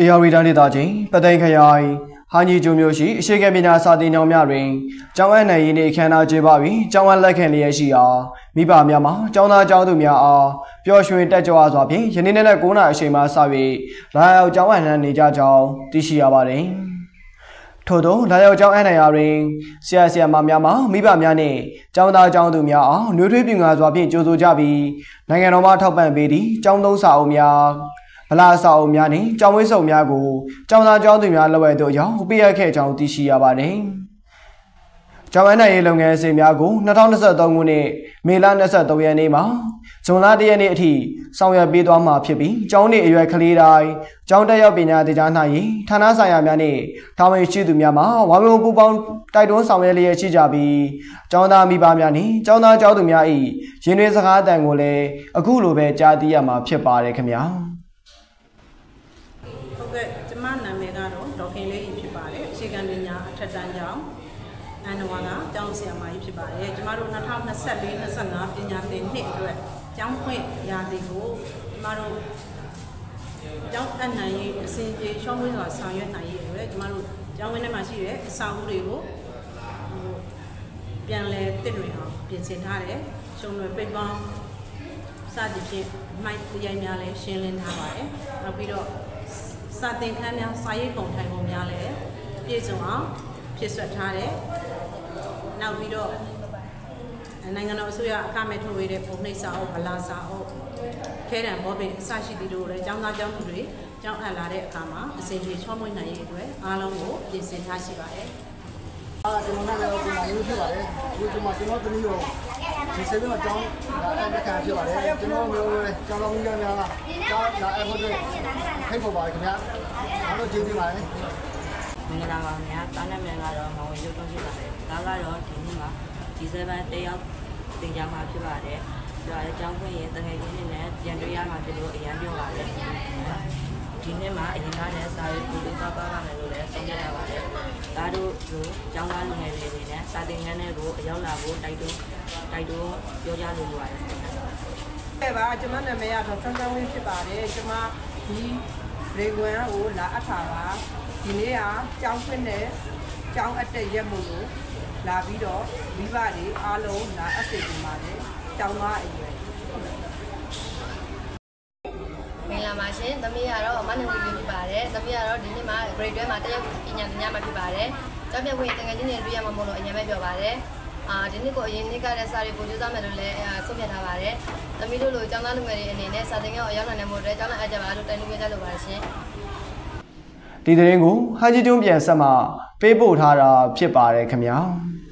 အေယာဝီတိုင်းဒေသချင်းပသိမ်ခရိုင်ဟာညီကျုံမျိုးရှိအရှိကပညာစာတင်ကျောင်းများတွင်ကျောင်းအပ်နိုင်ရေးနှင့်အခမ်းအနားကျင်းပပြီးကျောင်းအပ်လက်ခံလျက်ရှိရာမိဘများမှကျောင်းသားကျောင်းသူများအားပျော်ရွှင်တက်ကြွစွာဖြင့်ယနေ့နေ့နဲ့9နာရီအချိန်မှစ၍လာရောက်ကျောင်းအပ်နှံနေကြကြောင်းသိရှိရပါတယ်။ထို့သောလာရောက်ကျောင်းအပ်နိုင်ရာတွင်ဆရာဆရာမများမှမိဘများနှင့်ကျောင်းသားကျောင်းသူများအားနှွေးထွေးပြငါစွာဖြင့်ကြိုဆိုကြပြီးနိုင်ငံတော်မှထောက်ပံ့ပေးသည့်ကျောင်းသုံးစာအုပ်များ ဗလာစာအုပ်များနှင့်ကျောင်းဝင်းစုံများကိုကျောင်းသားကျောင်းသူများလက်ဝဲသို့ရောက်ပေးအပ်ခဲ့ကြောင်းသိရှိရပါတယ်။ကျောင်းအနိုင်ရေးလုပ်ငန်းအစီအများကို2023ခုနှစ်မေလ23ရက်နေ့မှာဇွန်လ1ရက်နေ့အထိဆောင်ရွက်ပေးသွားမှာဖြစ်ပြီးကျောင်းနေအရွယ်ကလေးတိုင်းကျောင်းတက်ရောက်ပညာသင်ကြားနိုင်ရေးဌာနဆိုင်ရာများနှင့်တာဝန်ရှိသူများမှဝါမပူပေါင်းတိုက်တွန်းဆောင်ရွက်လျက်ရှိကြပြီးကျောင်းသားမိဘများနှင့်ကျောင်းသားကျောင်းသူများ၏ရင်းနှီးစကားအတန်ကိုလည်းအခုလိုပဲကြားသိရမှာဖြစ်ပါတယ်ခင်ဗျာ။ ဟုတ်ကဲ့ကျမနာမည်ကတော့ဒေါက်ခင်လေးကြီးဖြစ်ပါတယ်အခြေခံပညာ အထက်တန်းကျောင်းအန်နဝါကကျောင်းဆရာမကြီးဖြစ်ပါတယ်ကျမတို့2024 25ပညာသင်နှစ်အတွက်ကျောင်းဖွင့်ရာသီကိုကျမတို့ကျောင်းအပ်နိုင်ရေးအစဉ်ပြေရှောင်းဝင်းစွာဆောင်ရွက်နိုင်ရေးအတွက်ကျမတို့ကျောင်းဝင်းထဲမှာရှိတဲ့အဆောင်အုပ်တွေကိုဟိုပြန်လဲတစ်တွေအောင်ပြင်ဆင်ထားတယ်ရှုံးတွေပိတ်ပေါင်းစသည်ဖြင့်မိုက်ရိုက်များလည်းရှင်းလင်းထားပါတယ်နောက်ပြီးတော့စာသင်ခန်းများစာရေးပုံထိုင်ပုံများလည်း ပြည့်စုံအောင်ဖြစ်ဆွတ်ထားတယ်။နောက်ပြီးတော့နိုင်ငံတော်အစိုးရအခမဲ့ထုတ်ဝေတဲ့ပုံနှိပ်စာအုပ်ဗလာစာအုပ်ခဲတံဘောပင်အစရှိသည့်တို့လည်းចောင်းသားចောင်းသူတွေကျောင်းအပ်လာတဲ့အခါမှာအစဉ်ပြေချောမွေ့နိုင်ရေးအတွက်အားလုံးကိုပြင်ဆင်ထားရှိပါတယ်။အာကျွန်တော်လည်းဒီမှာလို့ဖြစ်ပါတယ်ဒီဒီမှာကျွန်တော်သမီးကိုဒီစေတော့အကြောင်းအဲ့ဒါခံဖြစ်ပါတယ်ကျွန်တော်မျိုးကျောင်းတော်ကြီးများကကျောင်းလာအဲ့ဖို့ဖိတ်ဖို့ပါတယ်ခင်ဗျာအားလုံးကျေးဇူးပါတယ် မင်္ဂလာပါခင်ဗျာတားနာမည်ကတော့မောင်ဝင်းရုပ်တုံးဖြစ်ပါတယ်ဒါကတော့ဒီနေ့မှာ G7 တက်ရောက်တင်ကြမှာဖြစ်ပါတယ်ပြီးတော့အကြောင်းဖွင့်ရင်တကယ်ချင်းနဲ့ပြန်တွေ့ရမှာဖြစ်လို့အရန်ပြောပါတယ်ဒီနေ့မှာအရင်ကလည်းစာရေးပူလေးသွားပါပါမယ်လို့လည်းဆုံးဖြတ်ရပါတယ်ဒါတို့လိုကျောင်းသားလူငယ်တွေအနေနဲ့စာသင်ခန်းတွေကိုအရောက်လာဖို့တိုက်တွန်းတိုက်တွန်းပြောကြလို့ရပါတယ်ခင်ဗျာကဲပါကျွန်မနာမည်ကတော့စန်းစန်းဝင်းဖြစ်ပါတယ်ကျွန်မဒီ ရေကွန်ကိုလာအပ်တာပါဒီနေ့ကကြောင်းခွင့်နဲ့ကြောင်းအပ်တဲ့ရက်မို့လို့လာပြီးတော့မိဘတွေအားလုံးလာအပ်စေချင်ပါတယ်ကြောင်းသားအရွယ်မင်္ဂလာပါရှင်။သမီးကတော့မနဝီလေးဖြစ်ပါတယ်။သမီးကတော့ဒီနေ့မှာ grade 12မှာတက်ရောက်ပညာသင်ကြားမှာဖြစ်ပါတယ်။ကျောင်းပြဝင်တကယ်ချင်းတွေတွေ့ရမှာမို့လို့အရင်ပဲပြောပါတယ်။ အာဒီနေ့ကိုအရင်နေ့ကလည်းစာရီပို့ကြိုးစားမယ်လို့လည်းဆုံးဖြတ်ထားပါတယ်။သမီးတို့လိုကျောင်းသားလူငယ်တွေအနေနဲ့စာသင်ခန်းကိုရောက်နိုင်တဲ့မို့အတွက်ကျောင်းသားအကြပါလို့တိုင်လို့ပြကြလိုပါတယ်ရှင်။ဒီသတင်းကိုဟာဂျီတွန်းပြန်ဆက်မှပေးပို့ထားတာဖြစ်ပါတယ်ခင်ဗျာ။